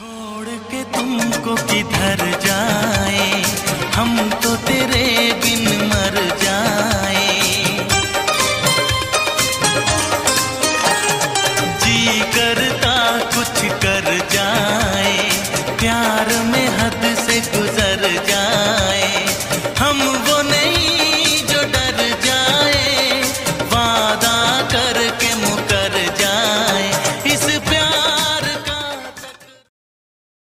छोड़ के तुमको किधर जाए? हम तो तेरे बिन मर जाए। जी करता